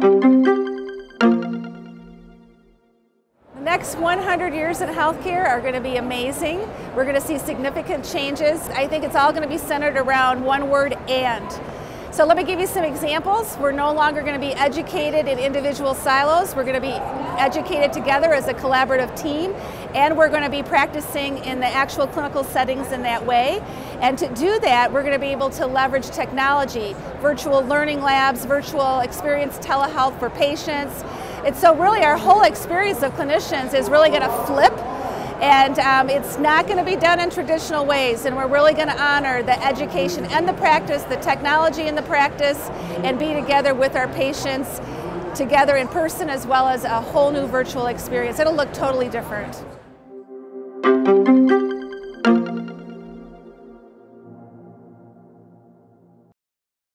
The next 100 years in healthcare are going to be amazing. We're going to see significant changes. I think it's all going to be centered around one word and. So let me give you some examples. We're no longer going to be educated in individual silos. We're going to be educated together as a collaborative team, and we're going to be practicing in the actual clinical settings in that way. And to do that, we're going to be able to leverage technology, virtual learning labs, virtual experience telehealth for patients. And so really our whole experience of clinicians is really going to flip and um, it's not going to be done in traditional ways, and we're really going to honor the education and the practice, the technology and the practice, and be together with our patients together in person as well as a whole new virtual experience. It'll look totally different.